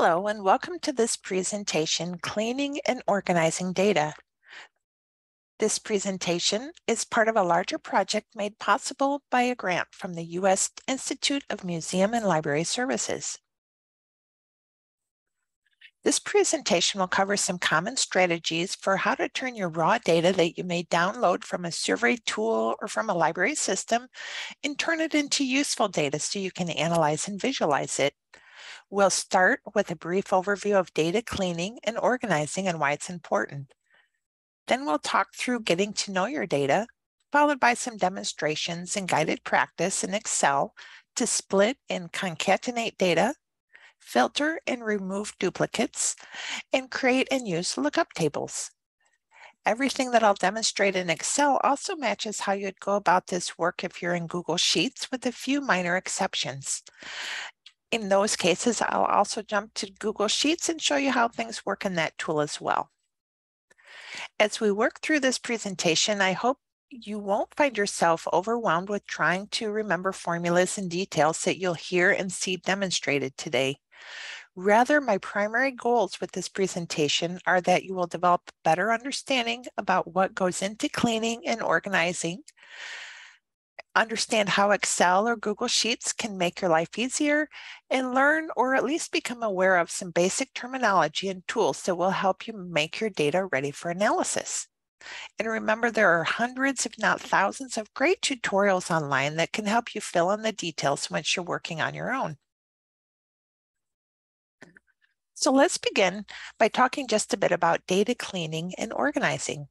Hello and welcome to this presentation, Cleaning and Organizing Data. This presentation is part of a larger project made possible by a grant from the U.S. Institute of Museum and Library Services. This presentation will cover some common strategies for how to turn your raw data that you may download from a survey tool or from a library system and turn it into useful data so you can analyze and visualize it. We'll start with a brief overview of data cleaning and organizing and why it's important. Then we'll talk through getting to know your data, followed by some demonstrations and guided practice in Excel to split and concatenate data, filter and remove duplicates, and create and use lookup tables. Everything that I'll demonstrate in Excel also matches how you'd go about this work if you're in Google Sheets with a few minor exceptions. In those cases, I'll also jump to Google Sheets and show you how things work in that tool as well. As we work through this presentation, I hope you won't find yourself overwhelmed with trying to remember formulas and details that you'll hear and see demonstrated today. Rather, my primary goals with this presentation are that you will develop better understanding about what goes into cleaning and organizing, understand how Excel or Google Sheets can make your life easier, and learn or at least become aware of some basic terminology and tools that will help you make your data ready for analysis. And remember, there are hundreds, if not thousands, of great tutorials online that can help you fill in the details once you're working on your own. So let's begin by talking just a bit about data cleaning and organizing.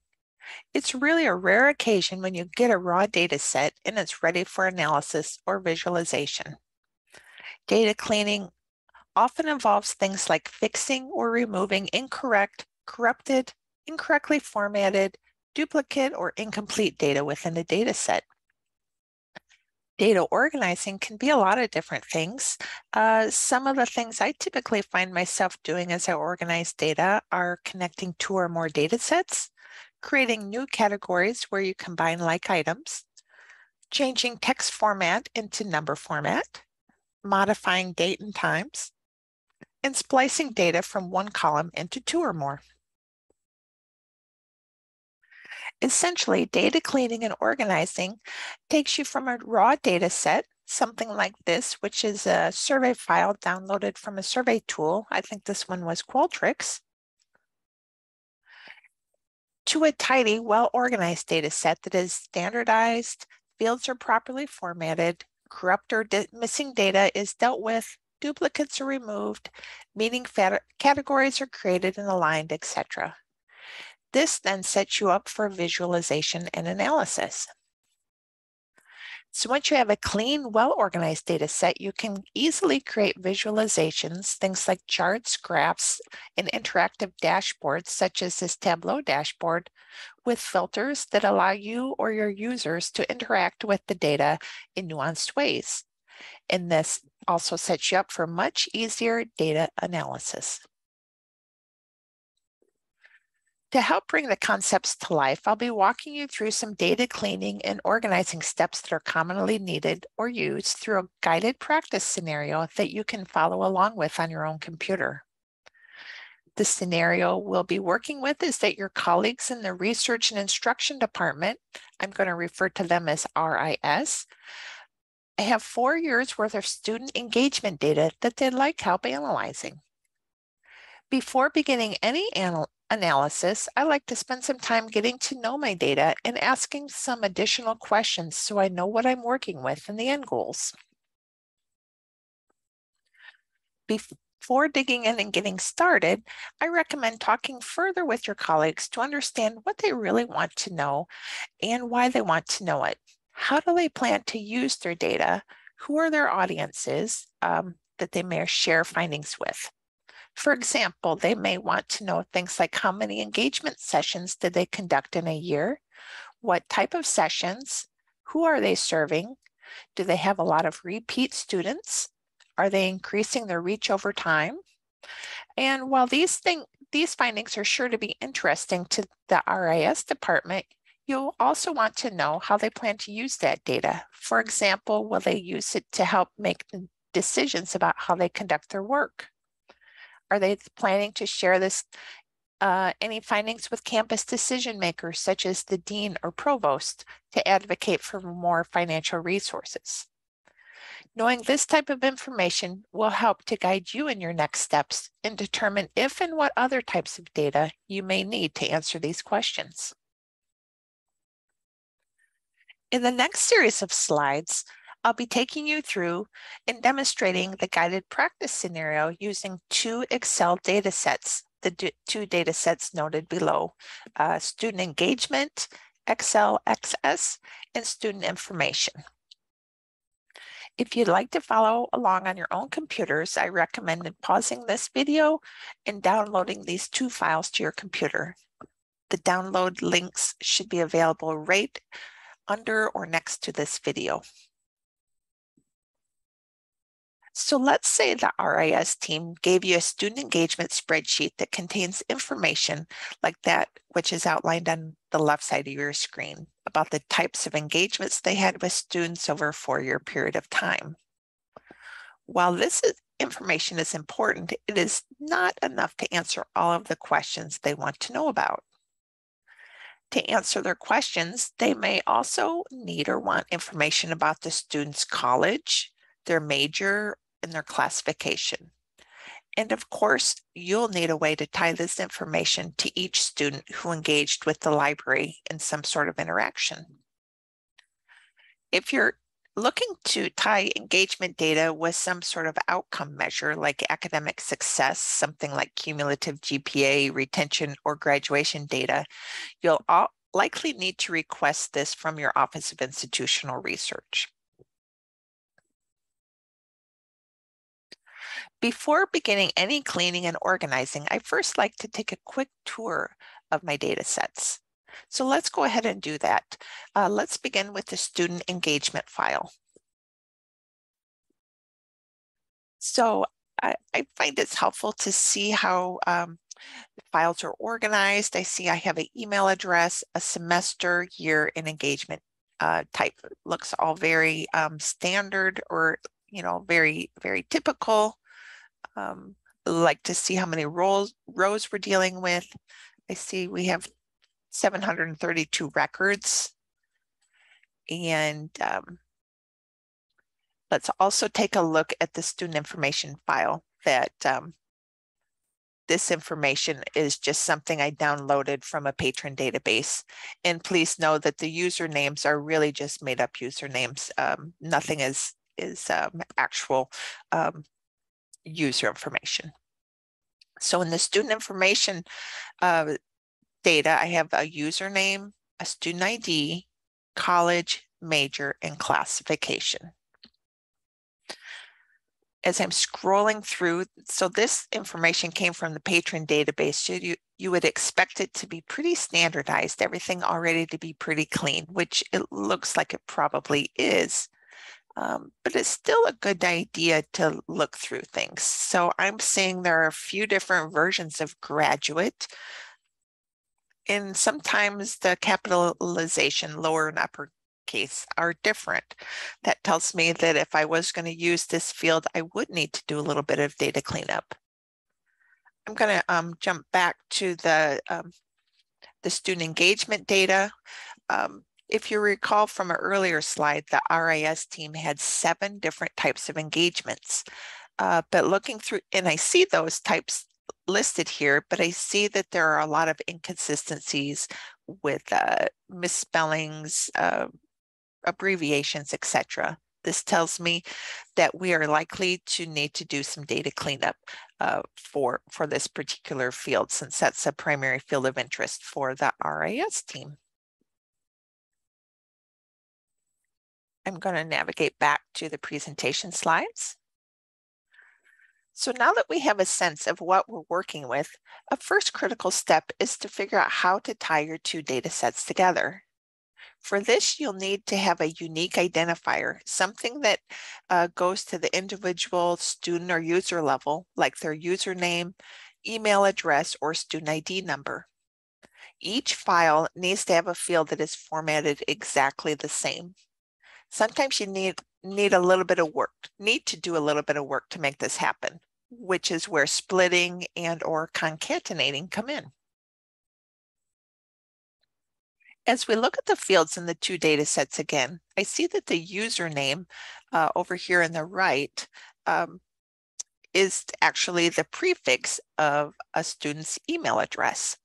It's really a rare occasion when you get a raw data set and it's ready for analysis or visualization. Data cleaning often involves things like fixing or removing incorrect, corrupted, incorrectly formatted, duplicate, or incomplete data within a data set. Data organizing can be a lot of different things. Uh, some of the things I typically find myself doing as I organize data are connecting two or more data sets, creating new categories where you combine like items, changing text format into number format, modifying date and times, and splicing data from one column into two or more. Essentially, data cleaning and organizing takes you from a raw data set, something like this, which is a survey file downloaded from a survey tool. I think this one was Qualtrics, to a tidy, well-organized data set that is standardized, fields are properly formatted, corrupt or missing data is dealt with, duplicates are removed, meaning categories are created and aligned, etc. This then sets you up for visualization and analysis. So once you have a clean, well-organized data set, you can easily create visualizations, things like charts, graphs, and interactive dashboards, such as this Tableau dashboard, with filters that allow you or your users to interact with the data in nuanced ways. And this also sets you up for much easier data analysis. To help bring the concepts to life, I'll be walking you through some data cleaning and organizing steps that are commonly needed or used through a guided practice scenario that you can follow along with on your own computer. The scenario we'll be working with is that your colleagues in the Research and Instruction Department, I'm going to refer to them as RIS, have four years worth of student engagement data that they'd like help analyzing. Before beginning any anal analysis, I like to spend some time getting to know my data and asking some additional questions so I know what I'm working with and the end goals. Before digging in and getting started, I recommend talking further with your colleagues to understand what they really want to know and why they want to know it. How do they plan to use their data? Who are their audiences um, that they may share findings with? For example, they may want to know things like how many engagement sessions did they conduct in a year? What type of sessions? Who are they serving? Do they have a lot of repeat students? Are they increasing their reach over time? And while these thing, these findings are sure to be interesting to the RIS department, you'll also want to know how they plan to use that data. For example, will they use it to help make decisions about how they conduct their work? Are they planning to share this uh, any findings with campus decision makers such as the dean or provost to advocate for more financial resources? Knowing this type of information will help to guide you in your next steps and determine if and what other types of data you may need to answer these questions. In the next series of slides, I'll be taking you through and demonstrating the guided practice scenario using two Excel data sets, the two data sets noted below, uh, student engagement, Excel XS, and student information. If you'd like to follow along on your own computers, I recommend pausing this video and downloading these two files to your computer. The download links should be available right under or next to this video. So let's say the RIS team gave you a student engagement spreadsheet that contains information like that, which is outlined on the left side of your screen about the types of engagements they had with students over a four-year period of time. While this is, information is important, it is not enough to answer all of the questions they want to know about. To answer their questions, they may also need or want information about the student's college, their major, in their classification. And of course, you'll need a way to tie this information to each student who engaged with the library in some sort of interaction. If you're looking to tie engagement data with some sort of outcome measure like academic success, something like cumulative GPA, retention, or graduation data, you'll likely need to request this from your Office of Institutional Research. Before beginning any cleaning and organizing, I first like to take a quick tour of my data sets. So let's go ahead and do that. Uh, let's begin with the student engagement file. So I, I find it's helpful to see how um, files are organized. I see I have an email address, a semester, year, and engagement uh, type. It looks all very um, standard or, you know, very, very typical. Um, like to see how many rows, rows we're dealing with. I see we have 732 records. And um, let's also take a look at the student information file that um, this information is just something I downloaded from a patron database. And please know that the usernames are really just made up usernames. Um, nothing is, is um, actual um, user information. So in the student information uh, data, I have a username, a student ID, college, major, and classification. As I'm scrolling through, so this information came from the patron database, so you, you would expect it to be pretty standardized, everything already to be pretty clean, which it looks like it probably is um, but it's still a good idea to look through things. So I'm seeing there are a few different versions of graduate. And sometimes the capitalization, lower and upper case, are different. That tells me that if I was going to use this field, I would need to do a little bit of data cleanup. I'm going to um, jump back to the, um, the student engagement data. Um, if you recall from an earlier slide, the RIS team had seven different types of engagements. Uh, but looking through, and I see those types listed here, but I see that there are a lot of inconsistencies with uh, misspellings, uh, abbreviations, etc. This tells me that we are likely to need to do some data cleanup uh, for, for this particular field, since that's a primary field of interest for the RIS team. I'm going to navigate back to the presentation slides. So now that we have a sense of what we're working with, a first critical step is to figure out how to tie your two data sets together. For this, you'll need to have a unique identifier, something that uh, goes to the individual student or user level, like their username, email address, or student ID number. Each file needs to have a field that is formatted exactly the same. Sometimes you need need a little bit of work, need to do a little bit of work to make this happen. which is where splitting and or concatenating come in. As we look at the fields in the two data sets again, I see that the username uh, over here in the right um, is actually the prefix of a student's email address.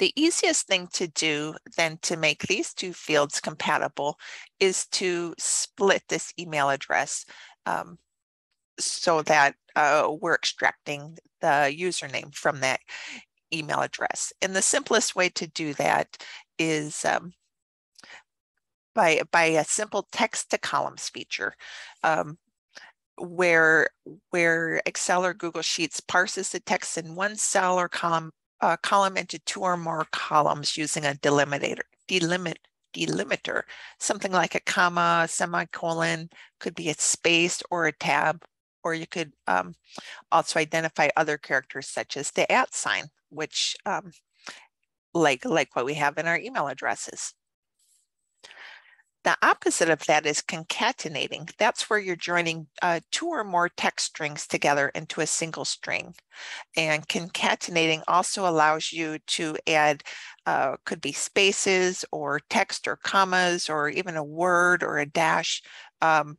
The easiest thing to do then to make these two fields compatible is to split this email address um, so that uh, we're extracting the username from that email address. And the simplest way to do that is um, by, by a simple text to columns feature. Um, where where Excel or Google Sheets parses the text in one cell or column uh, column into two or more columns using a delimiter delimit delimiter something like a comma semicolon could be a space or a tab or you could um, also identify other characters such as the at sign which um, like, like what we have in our email addresses. The opposite of that is concatenating. That's where you're joining uh, two or more text strings together into a single string. And concatenating also allows you to add, uh, could be spaces or text or commas or even a word or a dash um,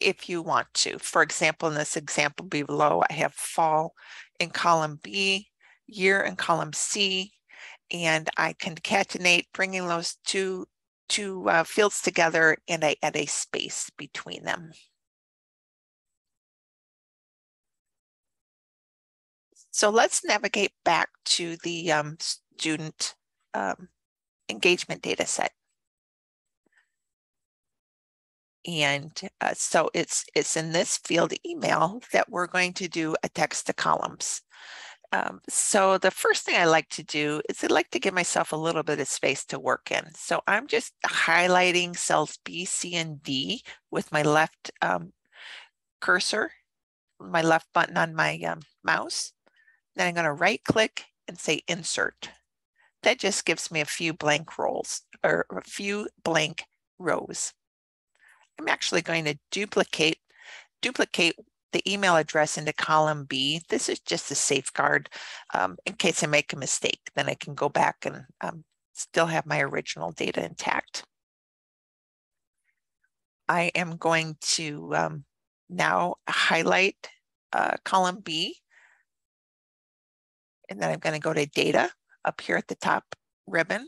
if you want to. For example, in this example below, I have fall in column B year in column C, and I concatenate bringing those two, two uh, fields together and I add a space between them. So let's navigate back to the um, student um, engagement data set. And uh, so it's, it's in this field email that we're going to do a text to columns. Um, so the first thing I like to do is I like to give myself a little bit of space to work in. So I'm just highlighting cells B, C, and D with my left um, cursor, my left button on my um, mouse. Then I'm going to right click and say insert. That just gives me a few blank rows or a few blank rows. I'm actually going to duplicate duplicate the email address into column B. This is just a safeguard um, in case I make a mistake, then I can go back and um, still have my original data intact. I am going to um, now highlight uh, column B. And then I'm going to go to data up here at the top ribbon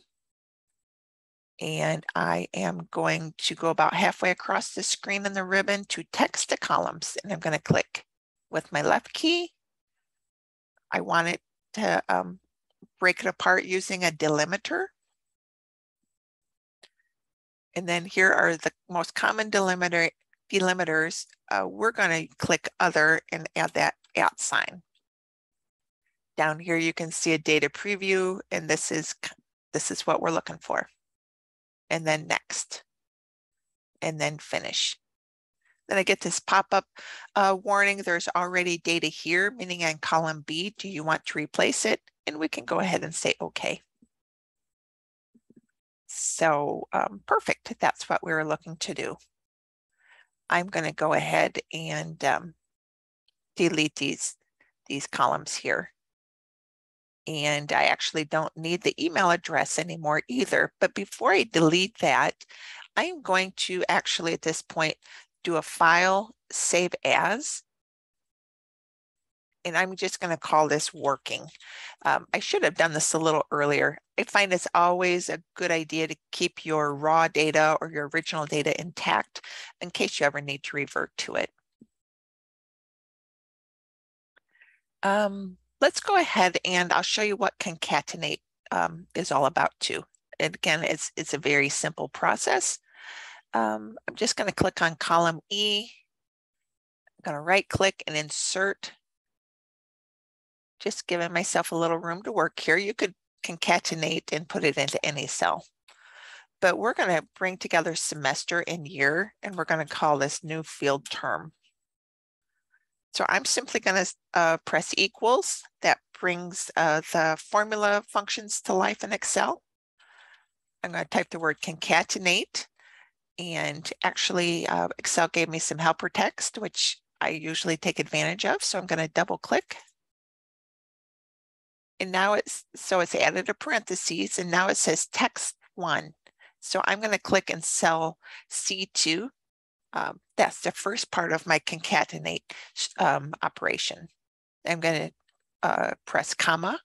and I am going to go about halfway across the screen in the ribbon to text to columns. And I'm going to click with my left key. I want it to um, break it apart using a delimiter. And then here are the most common delimiter, delimiters. Uh, we're going to click other and add that at sign. Down here, you can see a data preview, and this is, this is what we're looking for and then next, and then finish. Then I get this pop-up uh, warning. There's already data here, meaning on column B, do you want to replace it? And we can go ahead and say, okay. So um, perfect, that's what we were looking to do. I'm gonna go ahead and um, delete these, these columns here and I actually don't need the email address anymore either. But before I delete that, I'm going to actually at this point do a file save as. And I'm just going to call this working. Um, I should have done this a little earlier. I find it's always a good idea to keep your raw data or your original data intact in case you ever need to revert to it. Um, let's go ahead and I'll show you what concatenate um, is all about too. And again, it's, it's a very simple process. Um, I'm just going to click on column E. I'm going to right click and insert. Just giving myself a little room to work here. You could concatenate and put it into any cell. But we're going to bring together semester and year, and we're going to call this new field term. So I'm simply going to uh, press equals. That brings uh, the formula functions to life in Excel. I'm going to type the word concatenate. And actually, uh, Excel gave me some helper text, which I usually take advantage of. So I'm going to double click. And now it's, so it's added a parentheses and now it says text one. So I'm going to click in cell C2. Um, that's the first part of my concatenate um, operation. I'm going to uh, press comma,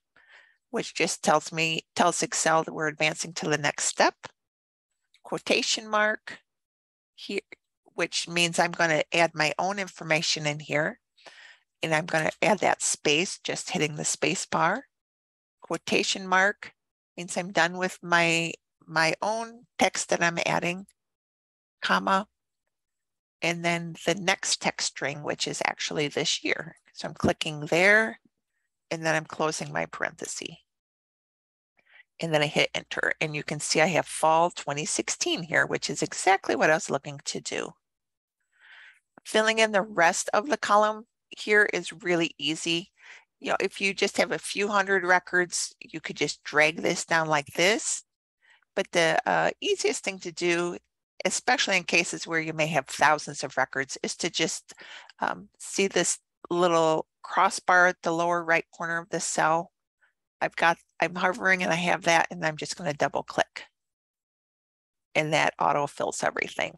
which just tells me, tells Excel that we're advancing to the next step. Quotation mark here, which means I'm going to add my own information in here. And I'm going to add that space, just hitting the space bar. Quotation mark means I'm done with my, my own text that I'm adding, comma, and then the next text string, which is actually this year. So I'm clicking there, and then I'm closing my parenthesis. And then I hit enter, and you can see I have fall 2016 here, which is exactly what I was looking to do. Filling in the rest of the column here is really easy. You know, if you just have a few hundred records, you could just drag this down like this. But the uh, easiest thing to do, especially in cases where you may have thousands of records, is to just um, see this little crossbar at the lower right corner of the cell. I've got, I'm hovering and I have that, and I'm just going to double click. And that auto fills everything.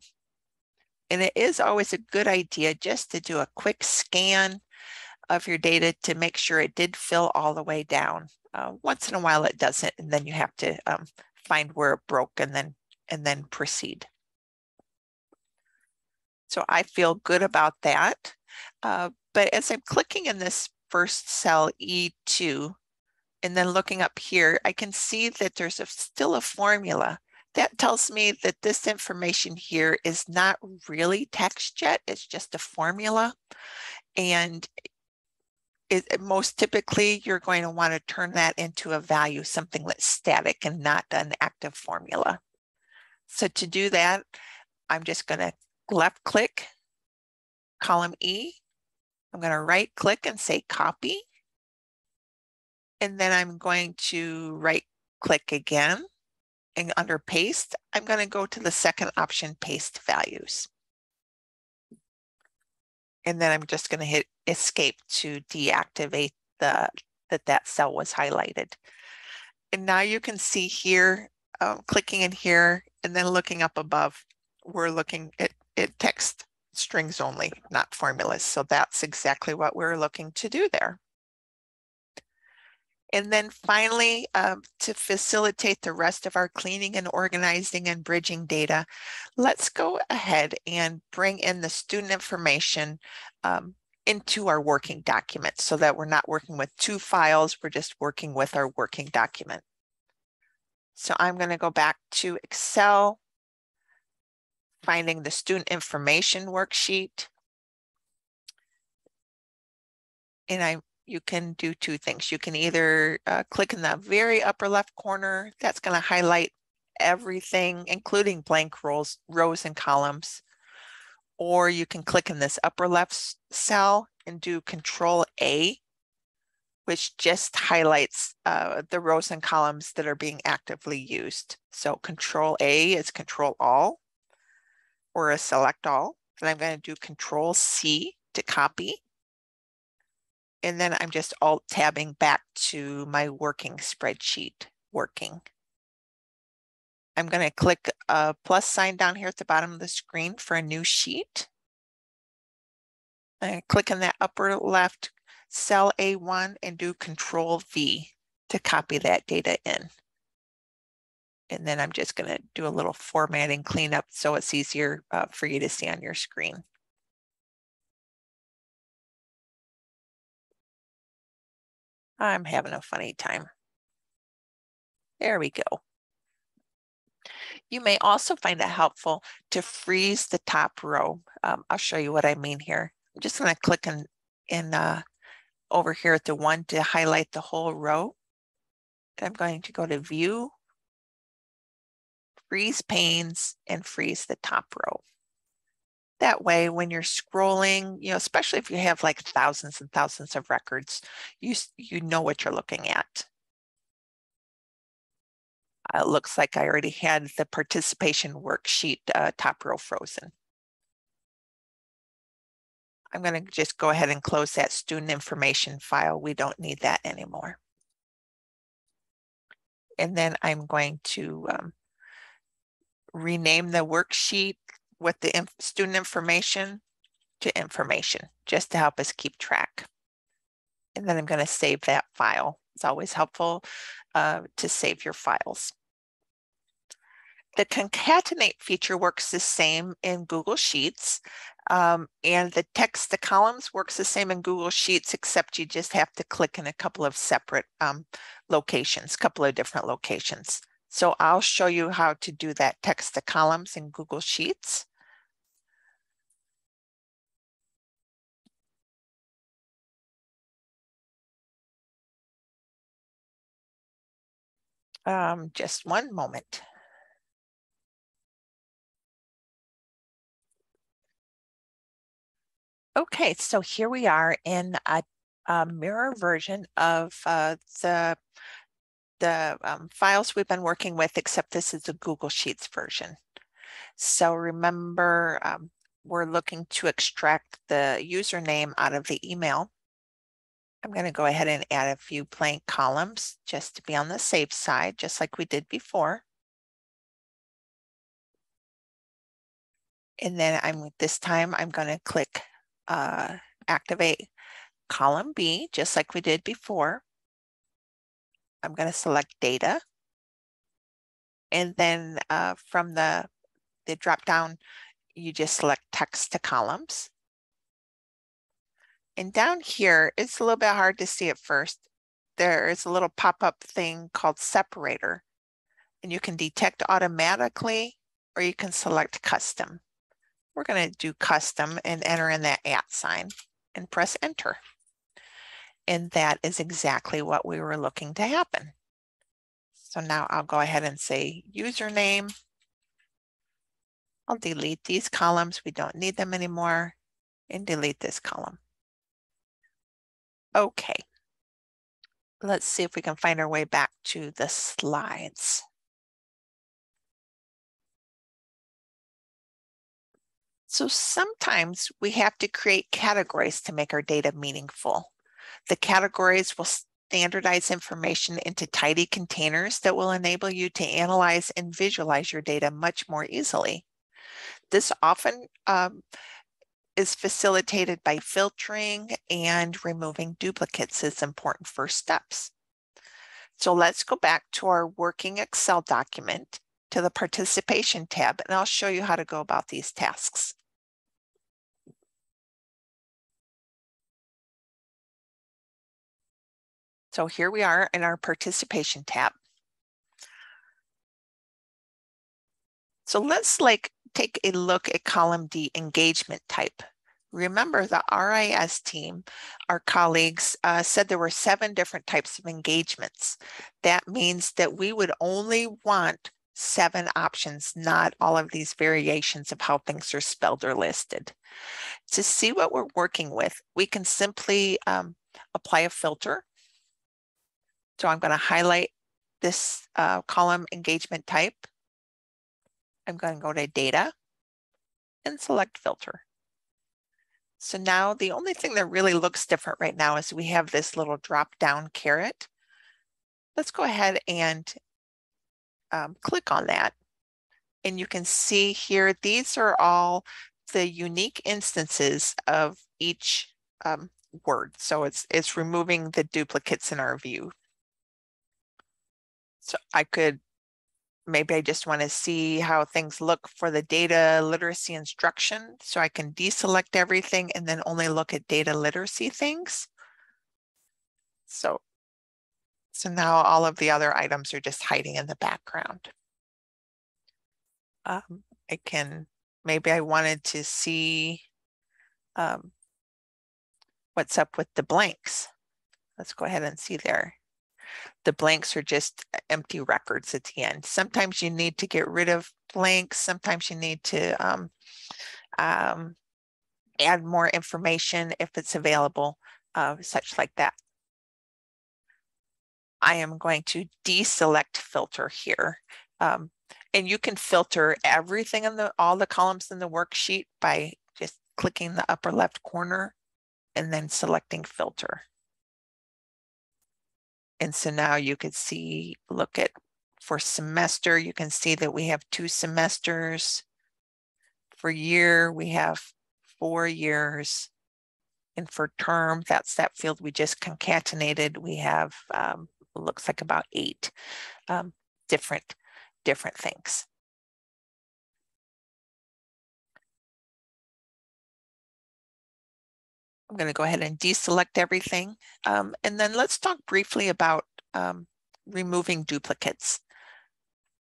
And it is always a good idea just to do a quick scan of your data to make sure it did fill all the way down. Uh, once in a while it doesn't, and then you have to um, find where it broke and then and then proceed. So I feel good about that. Uh, but as I'm clicking in this first cell E2, and then looking up here, I can see that there's a, still a formula that tells me that this information here is not really text yet, it's just a formula. And it, most typically, you're going to want to turn that into a value, something that's static and not an active formula. So to do that, I'm just going to left click column E. I'm going to right click and say copy. And then I'm going to right click again and under paste, I'm going to go to the second option, paste values. And then I'm just going to hit escape to deactivate the that that cell was highlighted. And now you can see here, um, clicking in here and then looking up above, we're looking at, at text strings only, not formulas. So that's exactly what we're looking to do there. And then finally, um, to facilitate the rest of our cleaning and organizing and bridging data, let's go ahead and bring in the student information um, into our working document so that we're not working with two files, we're just working with our working document. So I'm going to go back to Excel, finding the student information worksheet. And I you can do two things. You can either uh, click in the very upper left corner. That's going to highlight everything, including blank rows, rows and columns. Or you can click in this upper left cell and do Control A, which just highlights uh, the rows and columns that are being actively used. So Control A is Control All or a Select All. And I'm going to do Control C to copy and then I'm just alt tabbing back to my working spreadsheet working. I'm going to click a plus sign down here at the bottom of the screen for a new sheet. And click in that upper left cell A1 and do control V to copy that data in. And then I'm just going to do a little formatting cleanup so it's easier uh, for you to see on your screen. I'm having a funny time. There we go. You may also find it helpful to freeze the top row. Um, I'll show you what I mean here. I'm just going to click in, in uh, over here at the one to highlight the whole row. I'm going to go to view, freeze panes, and freeze the top row. That way, when you're scrolling, you know, especially if you have like thousands and thousands of records, you, you know what you're looking at. Uh, it looks like I already had the participation worksheet uh, top row frozen. I'm going to just go ahead and close that student information file. We don't need that anymore. And then I'm going to um, rename the worksheet with the inf student information to information, just to help us keep track. And then I'm going to save that file. It's always helpful uh, to save your files. The concatenate feature works the same in Google Sheets. Um, and the text to columns works the same in Google Sheets, except you just have to click in a couple of separate um, locations, couple of different locations. So I'll show you how to do that text to columns in Google Sheets. Um, just one moment. Okay, so here we are in a, a mirror version of uh, the, the um, files we've been working with, except this is a Google Sheets version. So remember, um, we're looking to extract the username out of the email. I'm going to go ahead and add a few blank columns just to be on the safe side, just like we did before. And then I'm this time I'm going to click uh, activate column B, just like we did before. I'm going to select data. And then uh, from the, the drop down, you just select text to columns. And down here, it's a little bit hard to see at first. There is a little pop-up thing called separator. And you can detect automatically or you can select custom. We're going to do custom and enter in that at sign and press enter. And that is exactly what we were looking to happen. So now I'll go ahead and say username. I'll delete these columns. We don't need them anymore and delete this column. Okay. Let's see if we can find our way back to the slides. So sometimes we have to create categories to make our data meaningful. The categories will standardize information into tidy containers that will enable you to analyze and visualize your data much more easily. This often um, is facilitated by filtering and removing duplicates as important first steps. So let's go back to our working Excel document to the participation tab, and I'll show you how to go about these tasks. So here we are in our participation tab. So let's like take a look at column D engagement type. Remember the RIS team, our colleagues uh, said there were seven different types of engagements. That means that we would only want seven options, not all of these variations of how things are spelled or listed. To see what we're working with, we can simply um, apply a filter so I'm going to highlight this uh, column engagement type. I'm going to go to data and select filter. So now the only thing that really looks different right now is we have this little drop down caret. Let's go ahead and um, click on that. And you can see here, these are all the unique instances of each um, word. So it's, it's removing the duplicates in our view. So I could, maybe I just want to see how things look for the data literacy instruction. So I can deselect everything and then only look at data literacy things. So, so now all of the other items are just hiding in the background. Um, I can, maybe I wanted to see um, what's up with the blanks. Let's go ahead and see there. The blanks are just empty records at the end. Sometimes you need to get rid of blanks. Sometimes you need to um, um, add more information if it's available, uh, such like that. I am going to deselect filter here. Um, and you can filter everything in the all the columns in the worksheet by just clicking the upper left corner and then selecting filter. And so now you could see, look at for semester, you can see that we have two semesters. For year, we have four years. And for term, that's that field we just concatenated. We have, um, looks like about eight um, different, different things. I'm going to go ahead and deselect everything. Um, and then let's talk briefly about um, removing duplicates.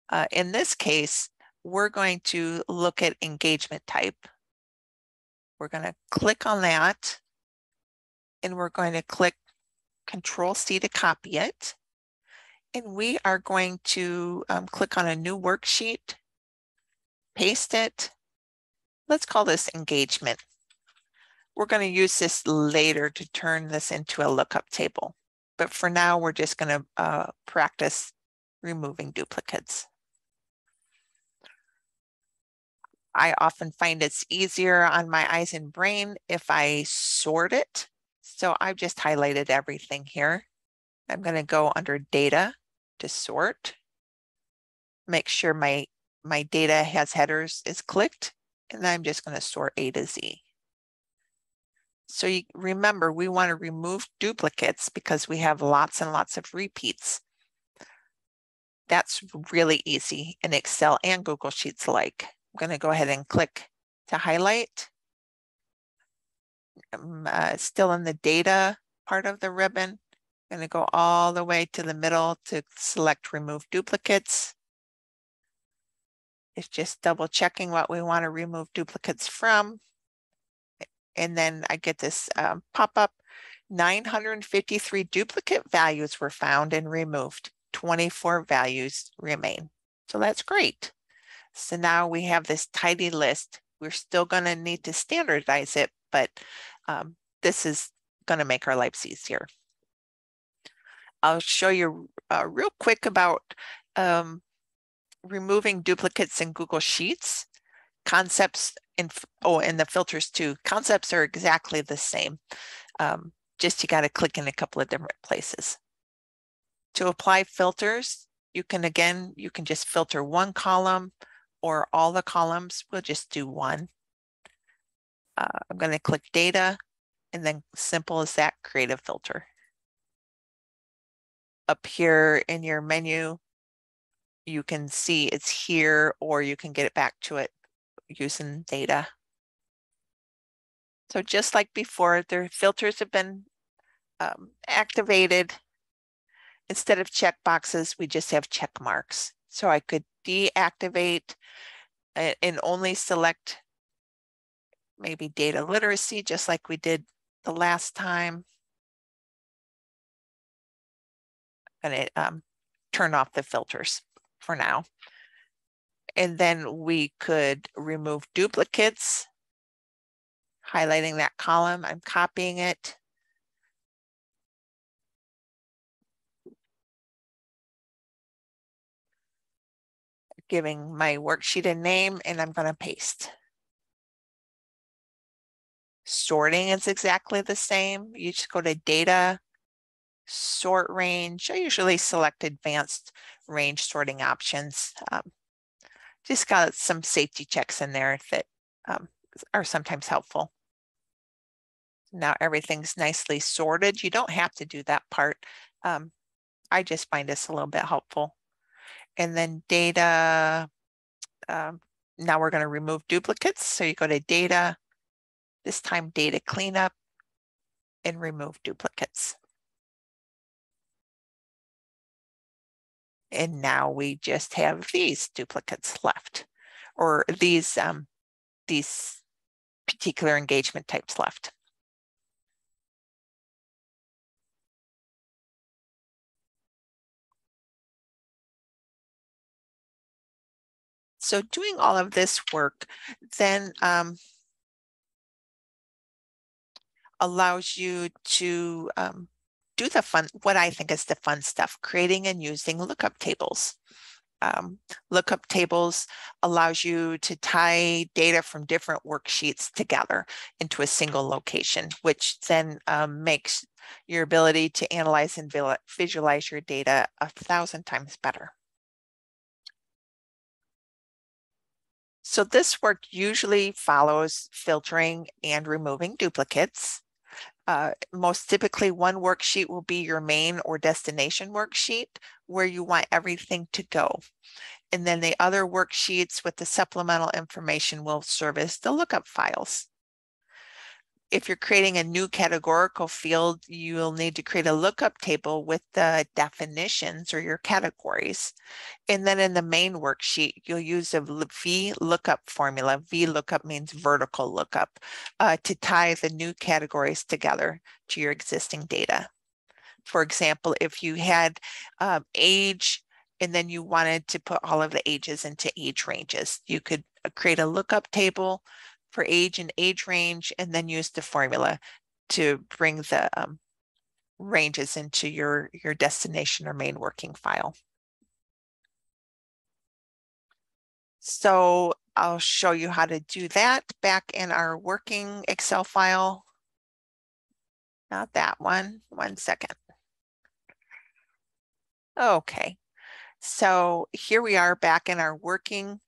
Uh, in this case, we're going to look at engagement type. We're going to click on that and we're going to click Control C to copy it. And we are going to um, click on a new worksheet, paste it. Let's call this engagement. We're going to use this later to turn this into a lookup table. But for now, we're just going to uh, practice removing duplicates. I often find it's easier on my eyes and brain if I sort it. So I've just highlighted everything here. I'm going to go under data to sort. Make sure my, my data has headers is clicked. And I'm just going to sort A to Z. So you remember, we want to remove duplicates because we have lots and lots of repeats. That's really easy in Excel and Google Sheets alike. I'm going to go ahead and click to highlight. I'm uh, still in the data part of the ribbon. I'm going to go all the way to the middle to select remove duplicates. It's just double checking what we want to remove duplicates from. And then I get this um, pop-up, 953 duplicate values were found and removed. 24 values remain. So that's great. So now we have this tidy list. We're still going to need to standardize it, but um, this is going to make our lives easier. I'll show you uh, real quick about um, removing duplicates in Google Sheets. Concepts and oh, and the filters too. Concepts are exactly the same. Um, just you got to click in a couple of different places. To apply filters, you can again, you can just filter one column or all the columns. We'll just do one. Uh, I'm going to click data and then simple as that, create a filter. Up here in your menu, you can see it's here or you can get it back to it using data. So just like before, their filters have been um, activated. Instead of check boxes, we just have check marks. So I could deactivate and only select maybe data literacy, just like we did the last time. I'm going to um, turn off the filters for now. And then we could remove duplicates, highlighting that column. I'm copying it. Giving my worksheet a name and I'm going to paste. Sorting is exactly the same. You just go to data, sort range. I usually select advanced range sorting options. Um, just got some safety checks in there that um, are sometimes helpful. Now everything's nicely sorted. You don't have to do that part. Um, I just find this a little bit helpful. And then data, um, now we're going to remove duplicates. So you go to data, this time data cleanup, and remove duplicates. And now we just have these duplicates left, or these, um, these particular engagement types left. So doing all of this work then um, allows you to um, do the fun, what I think is the fun stuff, creating and using lookup tables. Um, lookup tables allows you to tie data from different worksheets together into a single location, which then um, makes your ability to analyze and visualize your data a thousand times better. So this work usually follows filtering and removing duplicates. Uh, most typically, one worksheet will be your main or destination worksheet where you want everything to go. And then the other worksheets with the supplemental information will serve as the lookup files if you're creating a new categorical field, you'll need to create a lookup table with the definitions or your categories. And then in the main worksheet, you'll use a V lookup formula. V lookup means vertical lookup uh, to tie the new categories together to your existing data. For example, if you had um, age and then you wanted to put all of the ages into age ranges, you could uh, create a lookup table for age and age range, and then use the formula to bring the um, ranges into your, your destination or main working file. So I'll show you how to do that back in our working Excel file. Not that one, one second. Okay, so here we are back in our working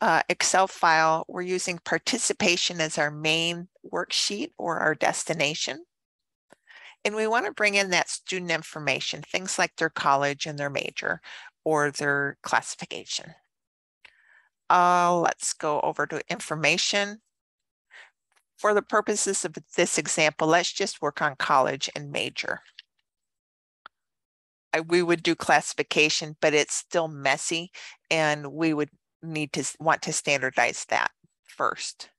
uh, Excel file, we're using participation as our main worksheet or our destination. And we want to bring in that student information, things like their college and their major or their classification. Uh, let's go over to information. For the purposes of this example, let's just work on college and major. I, we would do classification, but it's still messy and we would need to want to standardize that first.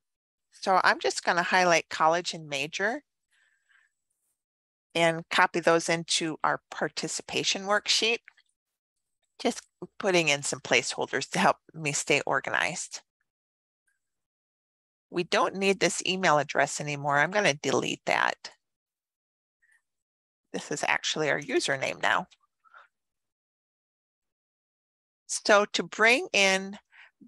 So I'm just going to highlight college and major and copy those into our participation worksheet. Just putting in some placeholders to help me stay organized. We don't need this email address anymore. I'm going to delete that. This is actually our username now. So to bring in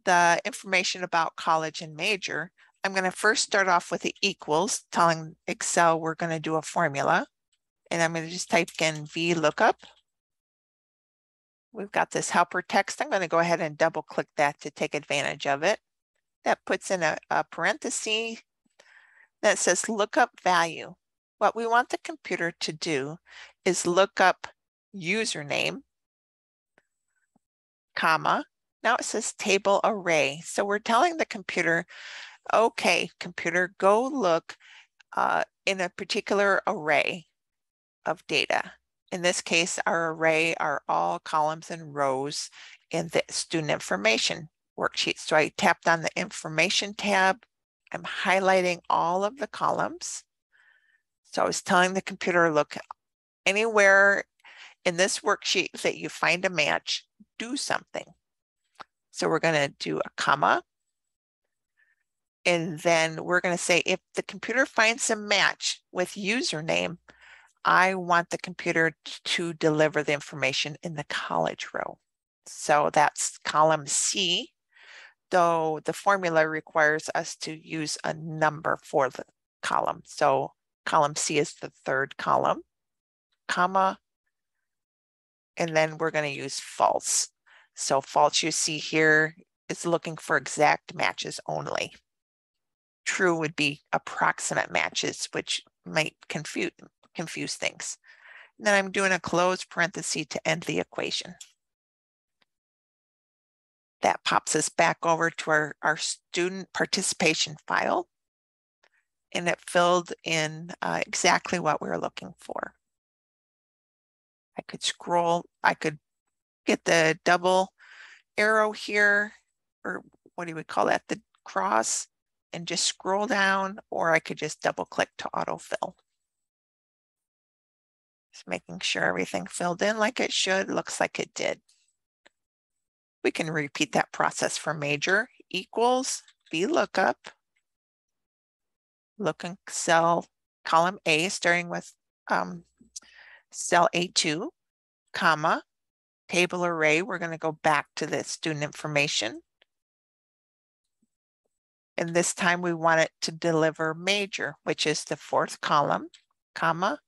the information about college and major, I'm going to first start off with the equals, telling Excel we're going to do a formula. And I'm going to just type in VLOOKUP. We've got this helper text. I'm going to go ahead and double click that to take advantage of it. That puts in a, a parenthesis that says lookup value. What we want the computer to do is look up username, comma, now it says table array. So we're telling the computer, okay, computer, go look uh, in a particular array of data. In this case, our array are all columns and rows in the student information worksheet. So I tapped on the information tab. I'm highlighting all of the columns. So I was telling the computer, look, anywhere in this worksheet that you find a match, do something. So we're going to do a comma. And then we're going to say if the computer finds a match with username, I want the computer to deliver the information in the college row. So that's column C, though the formula requires us to use a number for the column. So column C is the third column, comma, and then we're going to use false. So false you see here is looking for exact matches only. True would be approximate matches, which might confuse, confuse things. And then I'm doing a close parenthesis to end the equation. That pops us back over to our, our student participation file. And it filled in uh, exactly what we were looking for. I could scroll, I could get the double arrow here, or what do we call that? The cross and just scroll down, or I could just double click to autofill. Just making sure everything filled in like it should, looks like it did. We can repeat that process for major equals VLOOKUP, look in cell column A starting with um, cell A2, comma, table array, we're going to go back to the student information. And this time we want it to deliver major, which is the fourth column, comma,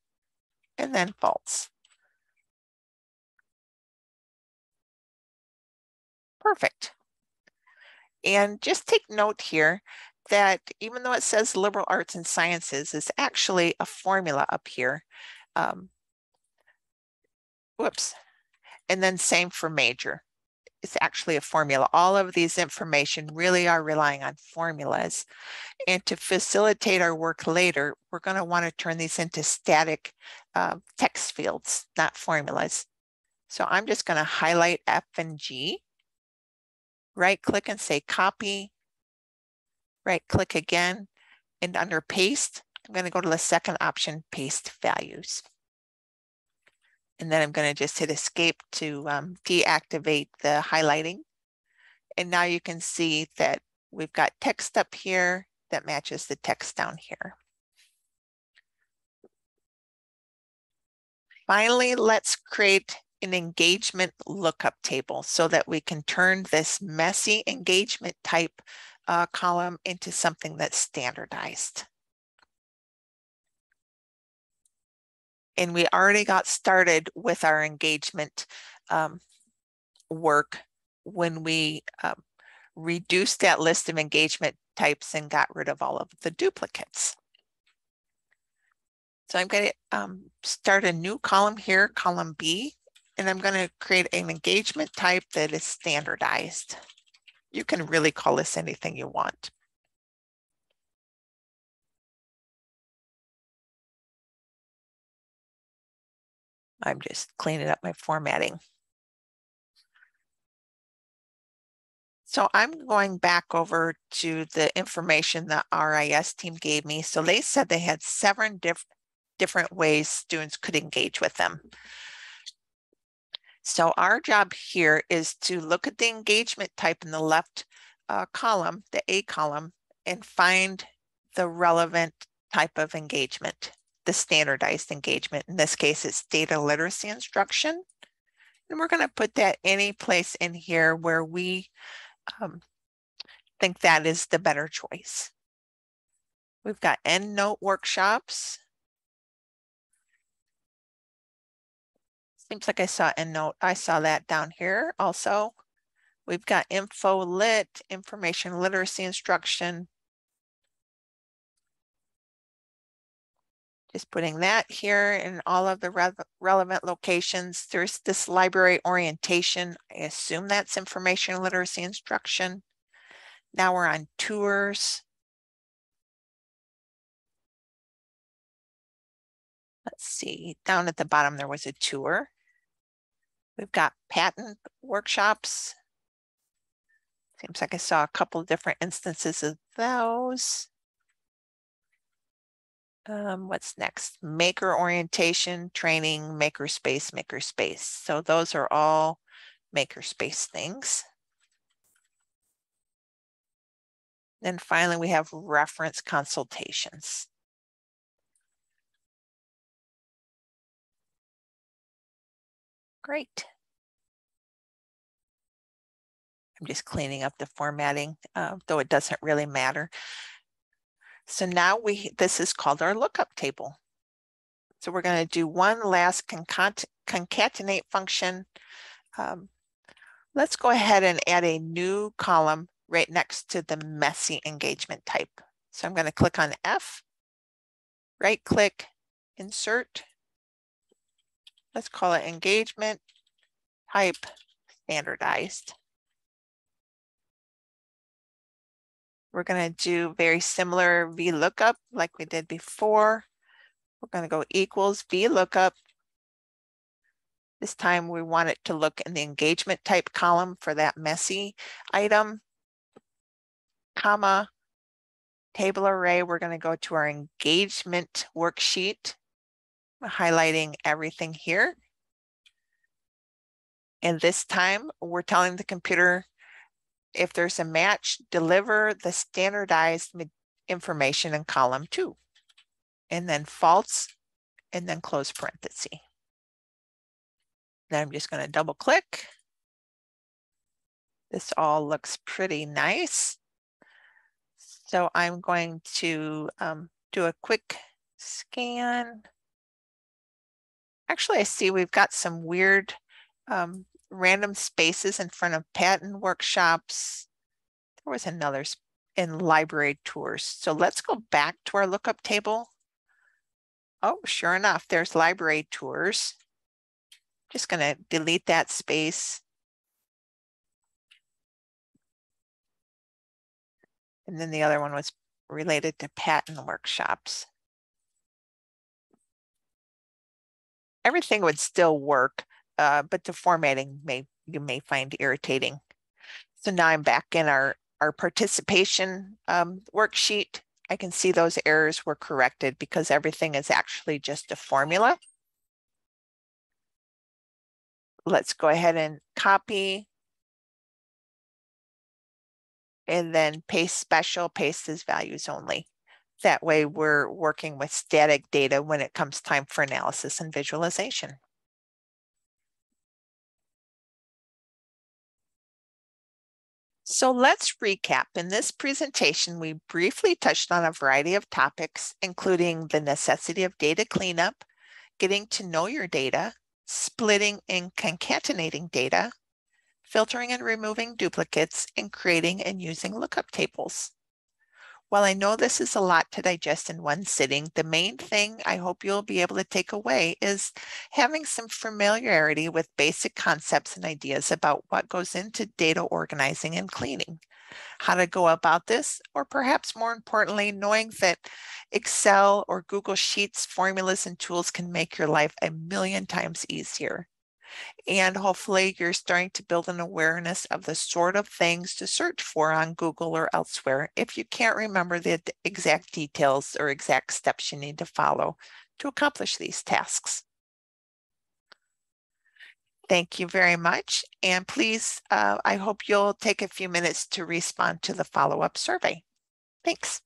and then false. Perfect. And just take note here that even though it says liberal arts and sciences, is actually a formula up here. Um, whoops. And then same for major. It's actually a formula. All of these information really are relying on formulas. And to facilitate our work later, we're going to want to turn these into static uh, text fields, not formulas. So I'm just going to highlight F and G right click and say copy, right click again, and under paste, I'm going to go to the second option, paste values. And then I'm going to just hit escape to um, deactivate the highlighting. And now you can see that we've got text up here that matches the text down here. Finally, let's create an engagement lookup table so that we can turn this messy engagement type uh, column into something that's standardized. And we already got started with our engagement um, work when we um, reduced that list of engagement types and got rid of all of the duplicates. So I'm going to um, start a new column here, column B, and I'm going to create an engagement type that is standardized. You can really call this anything you want. I'm just cleaning up my formatting. So I'm going back over to the information the RIS team gave me. So they said they had seven diff different ways students could engage with them. So our job here is to look at the engagement type in the left uh, column, the A column, and find the relevant type of engagement, the standardized engagement. In this case, it's data literacy instruction. And we're going to put that any place in here where we um, think that is the better choice. We've got EndNote workshops. Seems like I saw EndNote. I saw that down here also. We've got info lit, information literacy instruction. Just putting that here in all of the re relevant locations. There's this library orientation. I assume that's information literacy instruction. Now we're on tours. Let's see, down at the bottom, there was a tour. We've got patent workshops. Seems like I saw a couple different instances of those. Um, what's next? Maker orientation, training, makerspace, makerspace. So those are all makerspace things. Then finally, we have reference consultations. Great. I'm just cleaning up the formatting, uh, though it doesn't really matter. So now we, this is called our lookup table. So we're going to do one last concatenate function. Um, let's go ahead and add a new column right next to the messy engagement type. So I'm going to click on F, right click, insert, Let's call it engagement type standardized. We're going to do very similar VLOOKUP like we did before. We're going to go equals VLOOKUP. This time we want it to look in the engagement type column for that messy item, comma, table array. We're going to go to our engagement worksheet highlighting everything here. And this time we're telling the computer if there's a match, deliver the standardized information in column two. And then false, and then close parenthesis. Then I'm just going to double click. This all looks pretty nice. So I'm going to um, do a quick scan. Actually, I see we've got some weird um, random spaces in front of patent workshops. There was another in library tours. So let's go back to our lookup table. Oh, sure enough, there's library tours. Just going to delete that space. And then the other one was related to patent workshops. Everything would still work, uh, but the formatting may you may find irritating. So now I'm back in our, our participation um, worksheet. I can see those errors were corrected because everything is actually just a formula. Let's go ahead and copy and then paste special, paste as values only. That way we're working with static data when it comes time for analysis and visualization. So let's recap. In this presentation, we briefly touched on a variety of topics, including the necessity of data cleanup, getting to know your data, splitting and concatenating data, filtering and removing duplicates, and creating and using lookup tables. While I know this is a lot to digest in one sitting, the main thing I hope you'll be able to take away is having some familiarity with basic concepts and ideas about what goes into data organizing and cleaning, how to go about this, or perhaps more importantly, knowing that Excel or Google Sheets formulas and tools can make your life a million times easier. And hopefully you're starting to build an awareness of the sort of things to search for on Google or elsewhere if you can't remember the exact details or exact steps you need to follow to accomplish these tasks. Thank you very much. And please, uh, I hope you'll take a few minutes to respond to the follow-up survey. Thanks.